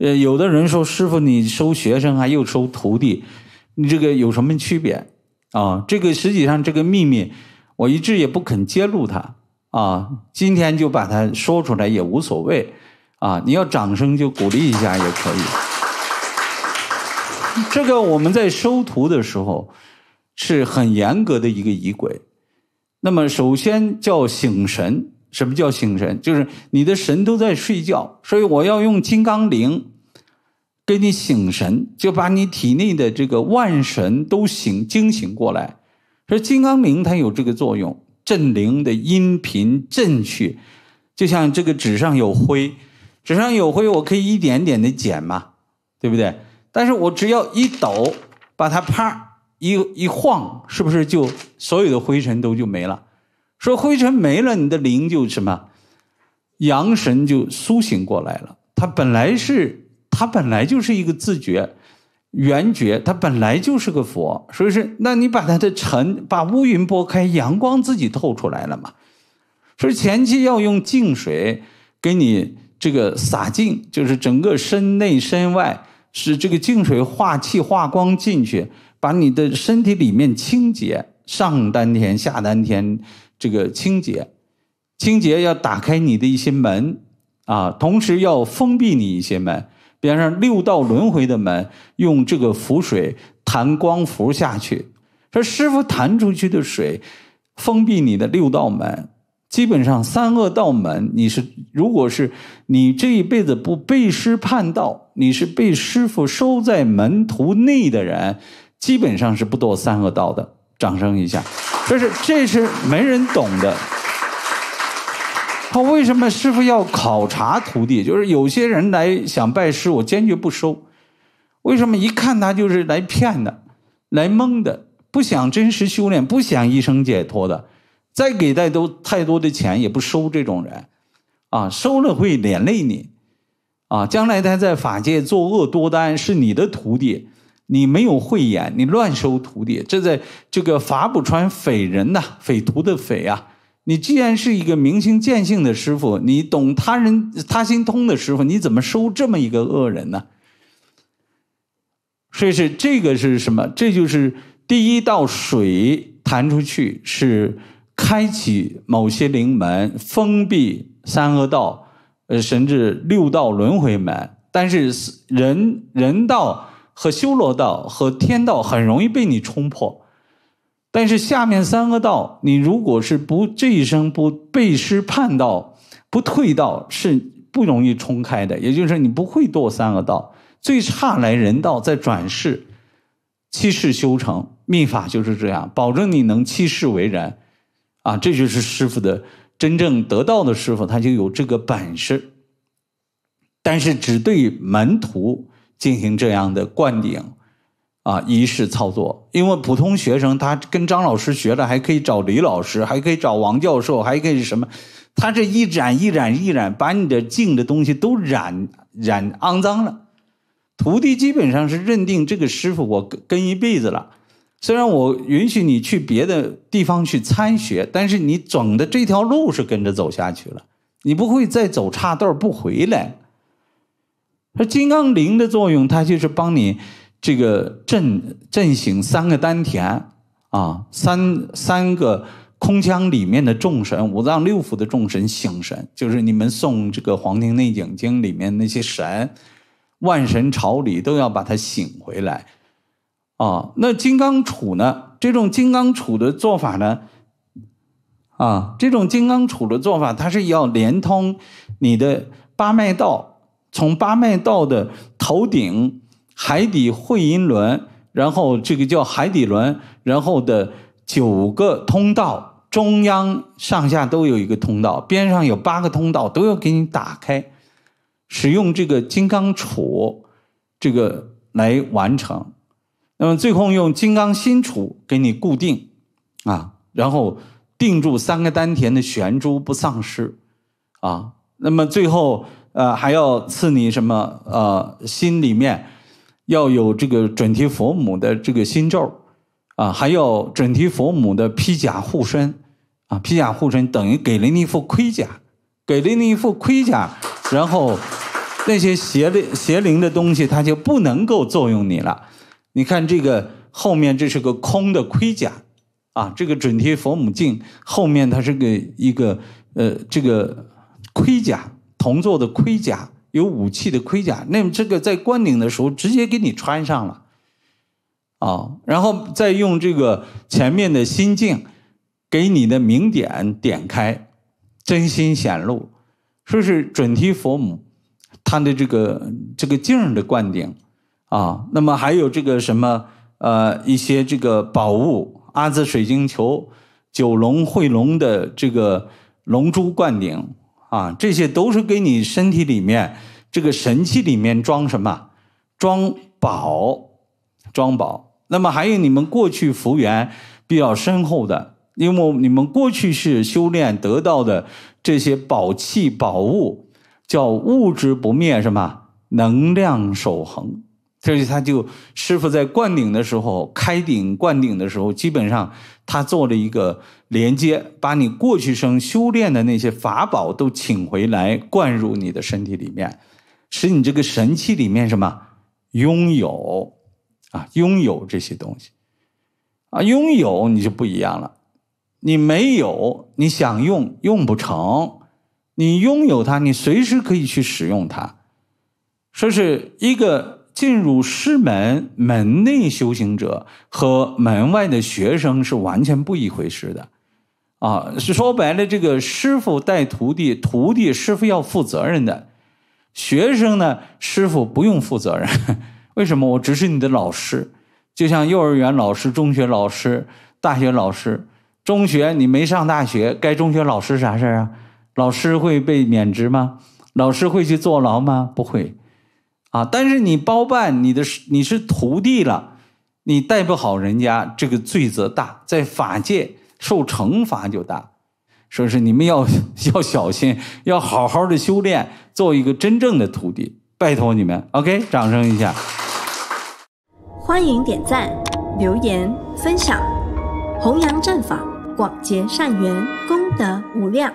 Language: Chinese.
呃，有的人说师傅，你收学生还，又收徒弟，你这个有什么区别啊？这个实际上这个秘密，我一直也不肯揭露它啊。今天就把它说出来也无所谓啊。你要掌声就鼓励一下也可以。这个我们在收徒的时候是很严格的一个仪轨。那么首先叫醒神。什么叫醒神？就是你的神都在睡觉，所以我要用金刚铃给你醒神，就把你体内的这个万神都醒惊醒过来。说金刚铃它有这个作用，振铃的音频振去，就像这个纸上有灰，纸上有灰，我可以一点点的捡嘛，对不对？但是我只要一抖，把它啪一一晃，是不是就所有的灰尘都就没了？说灰尘没了，你的灵就什么，阳神就苏醒过来了。它本来是，他本来就是一个自觉、圆觉，他本来就是个佛。所以是，那你把他的尘，把乌云拨开，阳光自己透出来了嘛。所以前期要用净水给你这个洒净，就是整个身内身外，使这个净水化气化光进去，把你的身体里面清洁，上丹田下丹田。这个清洁，清洁要打开你的一些门啊，同时要封闭你一些门。比方说六道轮回的门，用这个符水弹光符下去，说师傅弹出去的水，封闭你的六道门。基本上三恶道门，你是如果是你这一辈子不背师叛道，你是被师傅收在门徒内的人，基本上是不堕三恶道的。掌声一下。这是这是没人懂的。他为什么师傅要考察徒弟？就是有些人来想拜师，我坚决不收。为什么？一看他就是来骗的，来蒙的，不想真实修炼，不想一生解脱的。再给再多太多的钱，也不收这种人。啊，收了会连累你。啊，将来他在法界作恶多端，是你的徒弟。你没有慧眼，你乱收徒弟，这在这个法不传匪人呐，匪徒的匪啊！你既然是一个明心见性的师傅，你懂他人他心通的师傅，你怎么收这么一个恶人呢？所以是这个是什么？这就是第一道水弹出去，是开启某些灵门，封闭三恶道，呃，甚至六道轮回门。但是人人道。和修罗道和天道很容易被你冲破，但是下面三个道，你如果是不这一生不背师叛道、不退道，是不容易冲开的。也就是你不会堕三个道，最差来人道，再转世，七世修成秘法就是这样，保证你能七世为人。啊，这就是师傅的真正得道的师傅，他就有这个本事。但是只对门徒。进行这样的灌顶，啊，仪式操作。因为普通学生他跟张老师学了，还可以找李老师，还可以找王教授，还可以什么？他这一染一染一染，把你的净的东西都染染肮脏了。徒弟基本上是认定这个师傅我跟跟一辈子了。虽然我允许你去别的地方去参学，但是你整的这条路是跟着走下去了，你不会再走岔道不回来。它金刚铃的作用，它就是帮你这个振振醒三个丹田啊，三三个空腔里面的众神，五脏六腑的众神醒神，就是你们诵这个《黄庭内景经》里面那些神，万神朝礼都要把它醒回来啊。那金刚杵呢？这种金刚杵的做法呢？啊，这种金刚杵的做法，它是要连通你的八脉道。从八脉道的头顶海底会阴轮，然后这个叫海底轮，然后的九个通道，中央上下都有一个通道，边上有八个通道，都要给你打开。使用这个金刚杵，这个来完成。那么最后用金刚心杵给你固定，啊，然后定住三个丹田的玄珠不丧失，啊，那么最后。呃，还要赐你什么？呃，心里面要有这个准提佛母的这个心咒，啊，还要准提佛母的披甲护身，啊，披甲护身等于给了你一副盔甲，给了你一副盔甲，然后那些邪灵邪灵的东西，它就不能够作用你了。你看这个后面，这是个空的盔甲啊，这个准提佛母镜后面它是个一个呃这个盔甲，铜做的盔甲，有武器的盔甲。那么这个在灌顶的时候直接给你穿上了啊，然后再用这个前面的心镜给你的明点点开，真心显露。说是准提佛母，他的这个这个镜的灌顶啊，那么还有这个什么呃一些这个宝物，阿兹水晶球、九龙会龙的这个龙珠灌顶啊，这些都是给你身体里面这个神器里面装什么？装宝，装宝。那么还有你们过去福缘比较深厚的，因为你们过去是修炼得到的。这些宝器宝物叫物质不灭，什么能量守恒？所以他就师傅在灌顶的时候，开顶灌顶的时候，基本上他做了一个连接，把你过去生修炼的那些法宝都请回来，灌入你的身体里面，使你这个神器里面什么拥有啊，拥有这些东西啊，拥有你就不一样了。你没有，你想用用不成；你拥有它，你随时可以去使用它。说是一个进入师门门内修行者和门外的学生是完全不一回事的，啊，说白了，这个师傅带徒弟，徒弟师傅要负责任的，学生呢，师傅不用负责任。为什么？我只是你的老师，就像幼儿园老师、中学老师、大学老师。中学你没上大学，该中学老师啥事儿啊？老师会被免职吗？老师会去坐牢吗？不会，啊！但是你包办你的，你是徒弟了，你带不好人家，这个罪责大，在法界受惩罚就大。说是你们要 要小心，要好好的修炼，做一个真正的徒弟，拜托你们。OK，掌声一下。欢迎点赞、留言、分享，弘扬正法。广结善缘，功德无量。